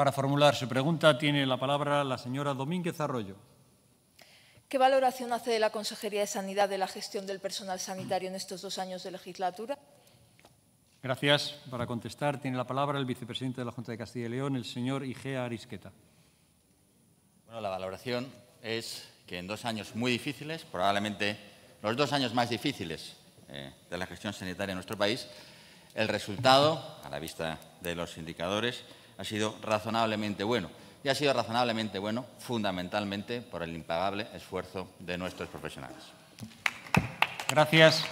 Para formular su pregunta tiene la palabra la señora Domínguez Arroyo. ¿Qué valoración hace de la Consejería de Sanidad de la gestión del personal sanitario en estos dos años de legislatura? Gracias. Para contestar tiene la palabra el vicepresidente de la Junta de Castilla y León, el señor Igea Arisqueta. Bueno, la valoración es que en dos años muy difíciles, probablemente los dos años más difíciles eh, de la gestión sanitaria en nuestro país, el resultado, a la vista de los indicadores, ha sido razonablemente bueno. Y ha sido razonablemente bueno fundamentalmente por el impagable esfuerzo de nuestros profesionales. Gracias.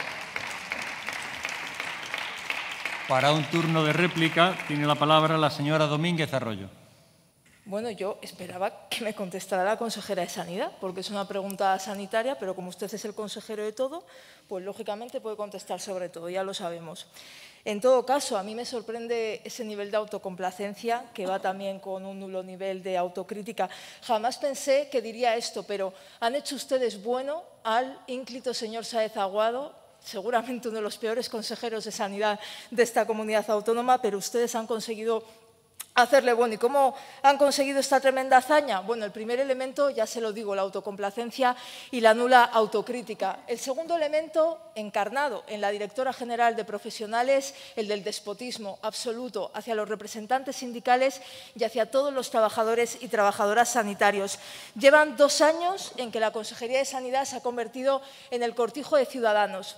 Para un turno de réplica tiene la palabra la señora Domínguez Arroyo. Bueno, yo esperaba que me contestara la consejera de Sanidad, porque es una pregunta sanitaria, pero como usted es el consejero de todo, pues lógicamente puede contestar sobre todo, ya lo sabemos. En todo caso, a mí me sorprende ese nivel de autocomplacencia que va también con un nulo nivel de autocrítica. Jamás pensé que diría esto, pero han hecho ustedes bueno al ínclito señor Saez Aguado, seguramente uno de los peores consejeros de sanidad de esta comunidad autónoma, pero ustedes han conseguido hacerle bueno. ¿Y cómo han conseguido esta tremenda hazaña? Bueno, el primer elemento, ya se lo digo, la autocomplacencia y la nula autocrítica. El segundo elemento, encarnado en la directora general de profesionales, el del despotismo absoluto hacia los representantes sindicales y hacia todos los trabajadores y trabajadoras sanitarios. Llevan dos años en que la Consejería de Sanidad se ha convertido en el cortijo de ciudadanos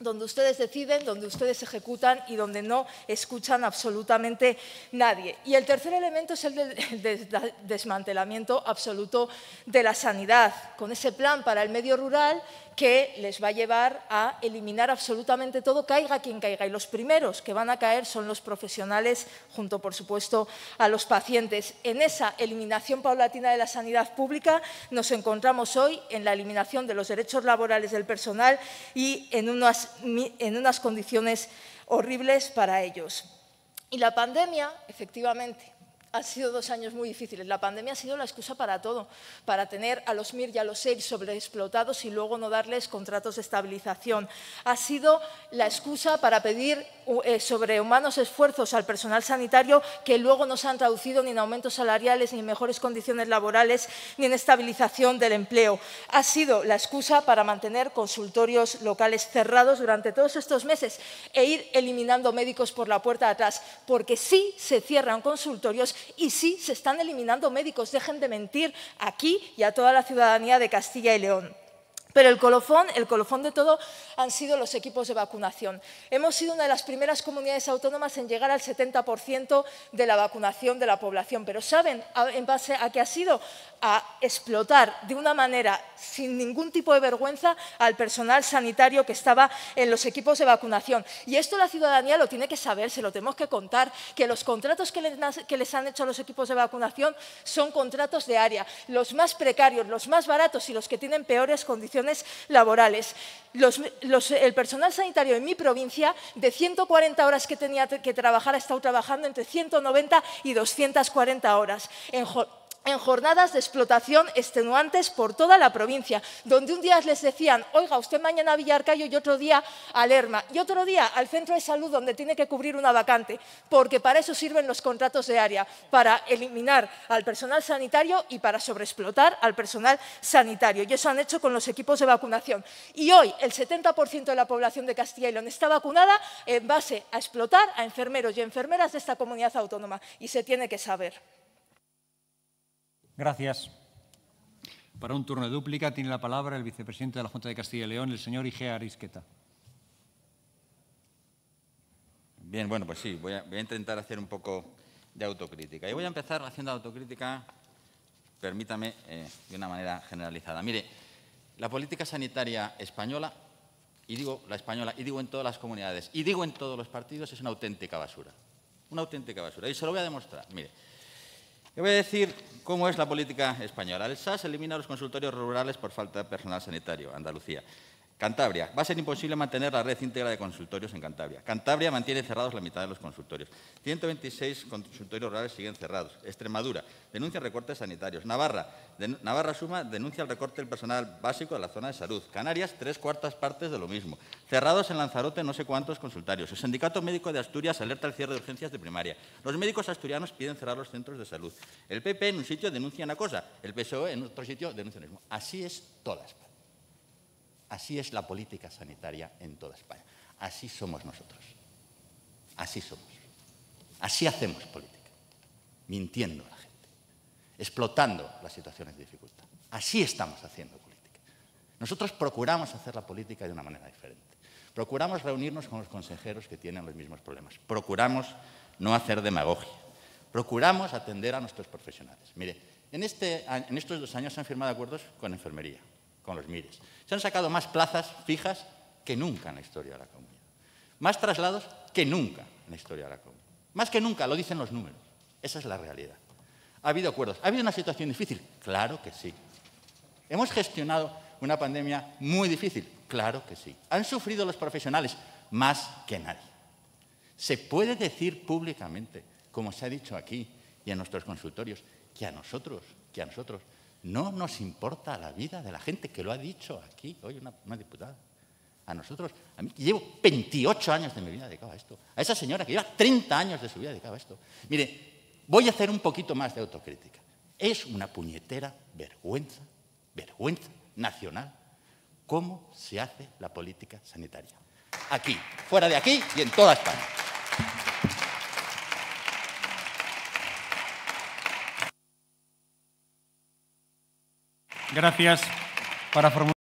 donde ustedes deciden, donde ustedes ejecutan y donde no escuchan absolutamente nadie. Y el tercer elemento es el del desmantelamiento absoluto de la sanidad, con ese plan para el medio rural que les va a llevar a eliminar absolutamente todo, caiga quien caiga. Y los primeros que van a caer son los profesionales, junto, por supuesto, a los pacientes. En esa eliminación paulatina de la sanidad pública nos encontramos hoy en la eliminación de los derechos laborales del personal y en unas, en unas condiciones horribles para ellos. Y la pandemia, efectivamente, han sido dos años muy difíciles. La pandemia ha sido la excusa para todo, para tener a los MIR y a los EIR sobreexplotados y luego no darles contratos de estabilización. Ha sido la excusa para pedir eh, sobrehumanos esfuerzos al personal sanitario que luego no se han traducido ni en aumentos salariales, ni en mejores condiciones laborales, ni en estabilización del empleo. Ha sido la excusa para mantener consultorios locales cerrados durante todos estos meses e ir eliminando médicos por la puerta de atrás, porque sí se cierran consultorios y sí, se están eliminando médicos. Dejen de mentir aquí y a toda la ciudadanía de Castilla y León. Pero el colofón, el colofón de todo han sido los equipos de vacunación. Hemos sido una de las primeras comunidades autónomas en llegar al 70% de la vacunación de la población. Pero ¿saben en base a qué ha sido? A explotar de una manera sin ningún tipo de vergüenza al personal sanitario que estaba en los equipos de vacunación. Y esto la ciudadanía lo tiene que saber, se lo tenemos que contar, que los contratos que les, han hecho los equipos de vacunación son contratos de área, los más precarios, los más baratos y los que tienen peores condiciones laborales. el personal sanitario en mi provincia, de 140 horas que tenía que trabajar, ha estado trabajando entre 190 y 240 horas. En jornadas de explotación extenuantes por toda la provincia, donde un día les decían, oiga, usted mañana a Villarcayo y otro día a Lerma, y otro día al centro de salud donde tiene que cubrir una vacante, porque para eso sirven los contratos de área, para eliminar al personal sanitario y para sobreexplotar al personal sanitario. Y eso han hecho con los equipos de vacunación. Y hoy el 70% de la población de Castilla y León está vacunada en base a explotar a enfermeros y enfermeras de esta comunidad autónoma, y se tiene que saber. Gracias. Para un turno de dúplica tiene la palabra el vicepresidente de la Junta de Castilla y León, el señor Igea Arisqueta. Bien, bueno, pues sí, voy a, intentar hacer un poco de autocrítica. Y voy a empezar haciendo autocrítica, permítame, eh, de una manera generalizada. Mire, la política sanitaria española, y digo la española, y digo en todas las comunidades, y digo en todos los partidos, es una auténtica basura. Una auténtica basura. Y se lo voy a demostrar. Mire, le voy a decir cómo es la política española. El SAS elimina los consultorios rurales por falta de personal sanitario, Andalucía. Cantabria. Va a ser imposible mantener la red íntegra de consultorios en Cantabria. Cantabria mantiene cerrados la mitad de los consultorios. 126 consultorios rurales siguen cerrados. Extremadura denuncia recortes sanitarios. Navarra, Navarra Suma denuncia el recorte del personal básico de la zona de salud. Canarias, tres cuartas partes de lo mismo. Cerrados en Lanzarote no sé cuántos consultorios. El Sindicato Médico de Asturias alerta el cierre de urgencias de primaria. Los médicos asturianos piden cerrar los centros de salud. El PP en un sitio denuncia una cosa, el PSOE en otro sitio denuncia lo mismo. Así es toda España. Así es la política sanitaria en toda España. Así somos nosotros. Así somos. Así hacemos política. Mintiendo a la gente. Explotando las situaciones de dificultad. Así estamos haciendo política. Nosotros procuramos hacer la política de una manera diferente. Procuramos reunirnos con los consejeros que tienen los mismos problemas. Procuramos no hacer demagogia. Procuramos atender a nuestros profesionales. Mire, en, este, en estos dos años se han firmado acuerdos con enfermería, con los MIRES. Se han sacado más plazas fijas que nunca en la historia de la comunidad. Más traslados que nunca en la historia de la comunidad. Más que nunca, lo dicen los números. Esa es la realidad. ¿Ha habido acuerdos? ¿Ha habido una situación difícil? Claro que sí. ¿Hemos gestionado una pandemia muy difícil? Claro que sí. ¿Han sufrido los profesionales? Más que nadie. Se puede decir públicamente, como se ha dicho aquí y en nuestros consultorios, que a nosotros, que a nosotros no nos importa la vida de la gente, que lo ha dicho aquí hoy una, diputada. A nosotros, a mí que llevo 28 años de mi vida dedicado a esto, a esa señora que lleva 30 años de su vida dedicada a esto. Mire, voy a hacer un poquito más de autocrítica. Es una puñetera vergüenza, vergüenza nacional, cómo se hace la política sanitaria. Aquí, fuera de aquí y en toda España. Gracias. Para formular